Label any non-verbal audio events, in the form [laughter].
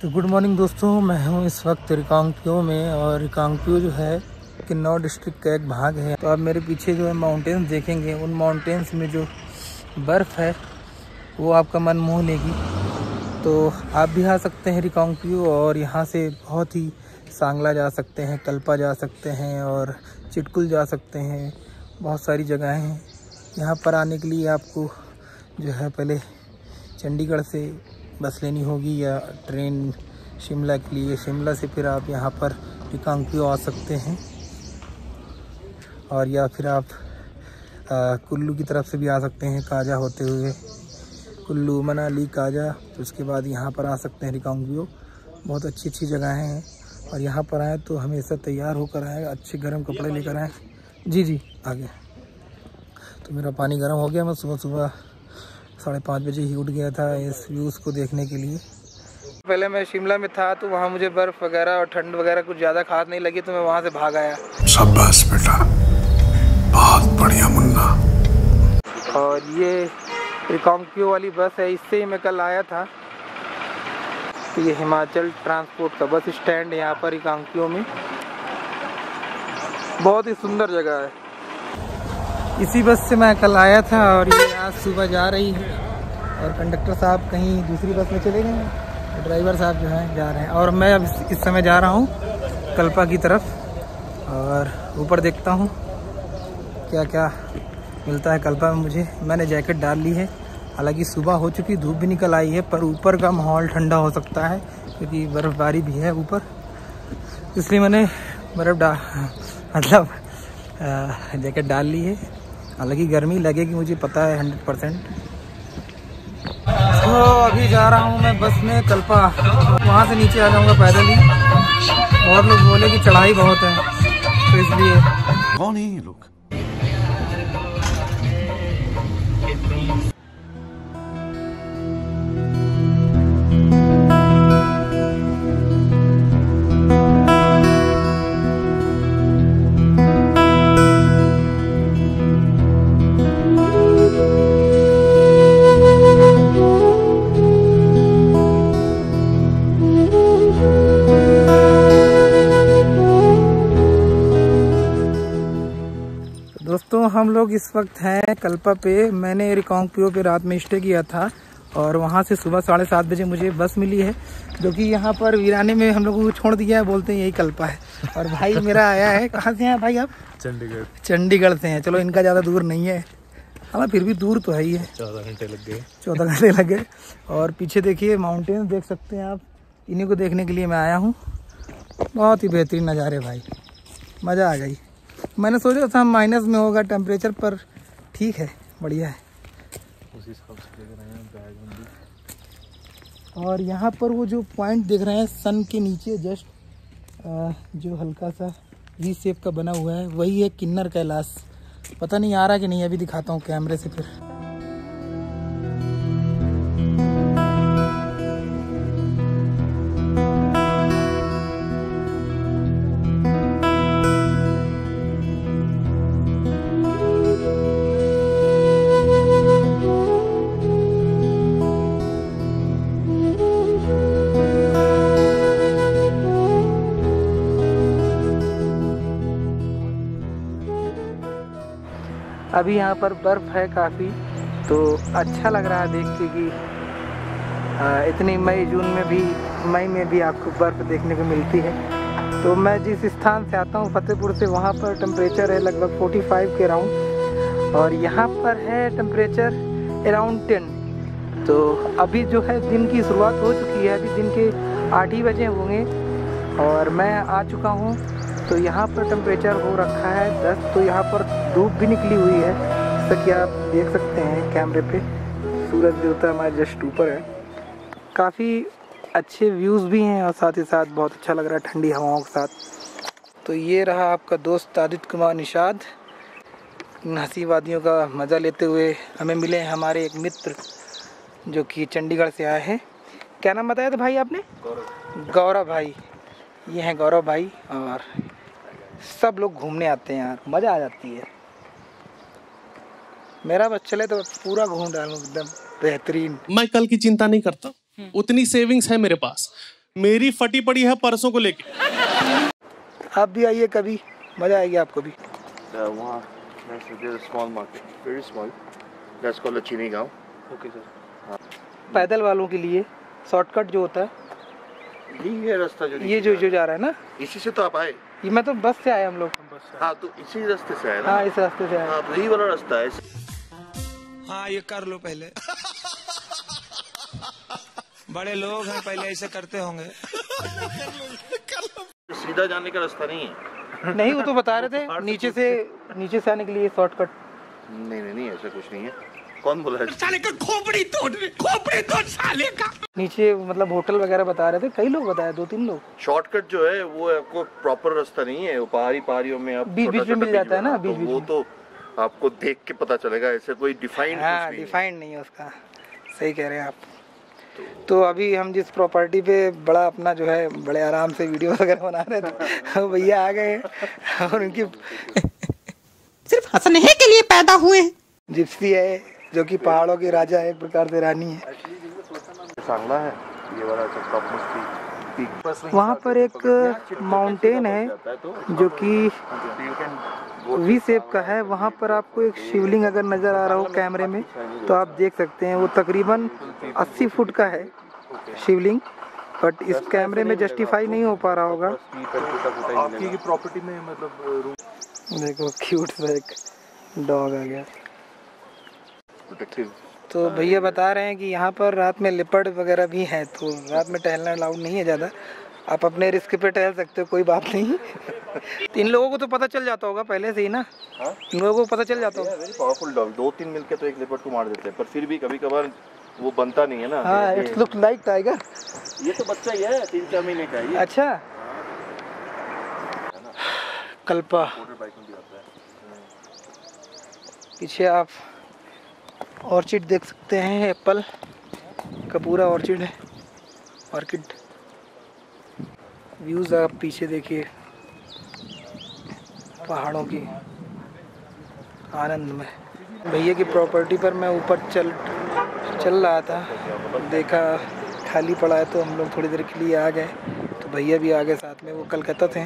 तो good morning दोस्तों, मैं हूँ इस वक्त रिकांगपियो में और रिकांगपियो जो है किन्नौर डिस्ट्रिक्ट का एक भाग है। तो आप मेरे पीछे जो है माउंटेन्स देखेंगे, उन माउंटेन्स में जो बर्फ़ है, वो आपका मन मोह लेगी। तो आप भी आ सकते हैं रिकांगपियो और यहाँ से बहुत ही सांगला जा सकते हैं कल्पा जा सकते हैं और चिटकुल जा सकते हैं। बहुत सारी जगहें हैं। यहाँ पर आने के लिए आपको जो है पहले चंडीगढ़ से बस लेनी होगी या ट्रेन शिमला के लिए? शिमला से फिर आप यहाँ पर रिकांगपियो आ सकते हैं। और या फिर आप कुल्लू की तरफ़ से भी आ सकते हैं, काजा होते हुए। कुल्लू, मनाली, काजा तो उसके बाद यहाँ पर आ सकते हैं रिकांगपियो बहुत अच्छी अच्छी जगहें हैं। और यहाँ पर आए तो हमेशा तैयार होकर आए, अच्छे गर्म कपड़े लेकर आए। जी जी, आगे। तो मेरा पानी गर्म हो गया, मैं सुबह सुबह साढ़े पाँच बजे ही उठ गया था इस व्यूज़ को देखने के लिए। पहले मैं शिमला में था तो वहाँ मुझे बर्फ़ वगैरह और ठंड वगैरह कुछ ज़्यादा खास नहीं लगी तो मैं वहाँ से भाग आया। शाबाश बेटा। बहुत बढ़िया मुन्ना। और ये रिकॉन्क्यू वाली बस है इससे ही मैं कल आया था। तो ये हिमाचल ट्रांसपोर्ट का बस स्टैंड है यहाँ पर रिकांकियों में। बहुत ही सुंदर जगह है। इसी बस से मैं कल आया था और ये आज सुबह जा रही है। और कंडक्टर साहब कहीं दूसरी बस में चले गए ड्राइवर साहब जो हैं, जा रहे हैं। और मैं अब इस समय जा रहा हूँ कल्पा की तरफ़। और ऊपर देखता हूँ क्या क्या मिलता है कल्पा में मुझे। मैंने जैकेट डाल ली है। हालाँकि सुबह हो चुकी, धूप भी निकल आई है, पर ऊपर का माहौल ठंडा हो सकता है, क्योंकि बर्फ़बारी भी है ऊपर। इसलिए मैंने बर्फ़ डाल मतलब जैकेट डाल ली है। हालाँकि गर्मी लगेगी, मुझे पता है हंड्रेड परसेंट तो अभी जा रहा हूँ मैं बस में, कल्पा। वहाँ से नीचे आ जाऊँगा पैदल ही। और लोग बोले कि चढ़ाई बहुत है तो इसलिए। कौन है ये लोग? दोस्तों हम लोग इस वक्त हैं कल्पा पे। मैंने रिकांगपियो पे रात में स्टे किया था और वहाँ से सुबह साढ़े सात बजे मुझे बस मिली है जो कि यहाँ पर वीराने में हम लोगों को छोड़ दिया है बोलते हैं यही कल्पा है। और भाई मेरा आया है। कहाँ से हैं भाई आप? चंडीगढ़। चंडीगढ़ से हैं। चलो इनका ज़्यादा दूर नहीं है। हाँ फिर भी दूर तो है ही है। चौदह घंटे लग गए। चौदह घंटे लग गए। और पीछे देखिए माउंटेन्स देख सकते हैं आप। इन्हीं को देखने के लिए मैं आया हूँ। बहुत ही बेहतरीन नज़ारे भाई। मज़ा आ गई मैंने सोचा था माइनस में होगा टेम्परेचर पर ठीक है बढ़िया है। उसी हिसाब से लेकर आए हैं बैग और यहाँ पर वो जो पॉइंट देख रहे हैं सन के नीचे जस्ट जो हल्का सा वी सेप का बना हुआ है वही है किन्नर कैलाश। पता नहीं आ रहा कि नहीं अभी दिखाता हूँ कैमरे से फिर। अभी यहाँ पर बर्फ़ है काफ़ी तो अच्छा लग रहा है देख के। कि इतनी मई, जून में भी, मई में भी आपको बर्फ़ देखने को मिलती है। तो मैं जिस स्थान से आता हूँ, फतेहपुर से, वहाँ पर टेम्परेचर है लगभग 45 के अराउंड और यहाँ पर है टेम्परेचर अराउंड 10 तो अभी जो है, दिन की शुरुआत हो चुकी है। अभी दिन के आठ ही बजे होंगे। और मैं आ चुका हूँ तो यहाँ पर टेम्परेचर हो रखा है दस। तो यहाँ पर धूप भी निकली हुई है। जैसा कि आप देख सकते हैं कैमरे पे सूरज देवता हमारे जस्ट ऊपर है। काफ़ी अच्छे व्यूज़ भी हैं और साथ ही साथ बहुत अच्छा लग रहा है ठंडी हवाओं के साथ। तो ये रहा आपका दोस्त आदित्य कुमार निषाद। इन हँसी वादियों का मज़ा लेते हुए हमें मिले हैं हमारे एक मित्र जो कि चंडीगढ़ से आए हैं। क्या नाम बताया था भाई आपने? गौरव भाई। ये हैं गौरव भाई और सब लोग घूमने आते हैं यार मज़ा आ जाती है। मेरा बस चले तो पूरा घूम डालूं एकदम बेहतरीन। मैं कल की चिंता नहीं करता। उतनी सेविंग्स है मेरे पास। मेरी फटी पड़ी है परसों को लेके। आप भी आइए कभी मज़ा आएगी आपको भी। sir. पैदल वालों के लिए शॉर्टकट जो होता है यही है रास्ता जो ये जो जो जा रहा है ना। इसी से तो आप आए। ये मैं तो बस से आया हम लोग। हाँ तो इसी रास्ते से आए हाँ इस रास्ते से आया। हाँ तो यही वाला रास्ता है। हाँ ये कर लो पहले। बड़े लोग हैं पहले ऐसे करते होंगे। सीधा जाने का रास्ता नहीं है। नहीं वो तो बता रहे थे नीचे से नीचे से आने के लिए शॉर्टकट नहीं नहीं नहीं ऐसा कुछ नहीं है। कौन बोला है? साले का खोपड़ी तोड़ खोपड़ी तोड़ साले का। नीचे मतलब होटल वगैरह बता रहे थे कई लोग बताए दो तीन लोग। शॉर्टकट जो है वो आपको प्रॉपर रास्ता नहीं है। वो पहाड़ी पहाड़ियों में आप बीच- बीच में मिल जाता है ना, तो बीच- बीच वो तो आपको देख के पता चलेगा ऐसे कोई डिफाइंड हाँ डिफाइंड नहीं है उसका। सही कह रहे हैं आप। तो अभी हम जिस प्रॉपर्टी पे बड़ा अपना जो है बड़े आराम से वीडियो [laughs] वगैरह बना रहे थे भैया आ गए और उनकी सिर्फ़ हंसने के लिए पैदा हुए जिप्सी है जो कि पहाड़ों के राजा है एक प्रकार से रानी है। सांगला है ये वाला वहाँ पर एक माउंटेन है जो कि वी शेप का है वहाँ पर आपको एक शिवलिंग अगर नज़र आ रहा हो कैमरे में तो आप देख सकते हैं वो तकरीबन 80 फुट का है शिवलिंग बट इस कैमरे में जस्टिफाई नहीं हो पा रहा होगा। आपकी प्रॉपर्टी में मतलब देखो क्यूट सा एक डॉग आ गया। तो भैया बता रहे हैं कि यहाँ पर रात में लिपड़ वगैरह भी हैं तो रात में टहलना अलाउड नहीं है ज़्यादा। आप अपने रिस्क पे टहल सकते हो कोई बात नहीं। इन लोगों को तो पता चल जाता होगा पहले से ही ना। हाँ? इन लोगों को पता चल जाता होगा। वेरी पावरफुल डॉग दो तीन मिलके तो एक लेपर्ड को मार देते हैं पर फिर भी कभी कभार वो बनता नहीं है ना। हाँ ये- इट्स लुक लाइक टाइगर ये तो बच्चा ही है तीन चार महीने का है ये अच्छा। कल्पा। पीछे आप ऑर्चिड देख सकते हैं एप्पल का पूरा ऑर्चिड है। ऑर्किड व्यूज़ आप पीछे देखिए। पहाड़ों की आनंद में। भैया की प्रॉपर्टी पर मैं ऊपर चल चल रहा था। देखा, खाली पड़ा है तो हम लोग थोड़ी देर के लिए आ गए। तो भैया भी आ गए साथ में, वो कलकत्ता थे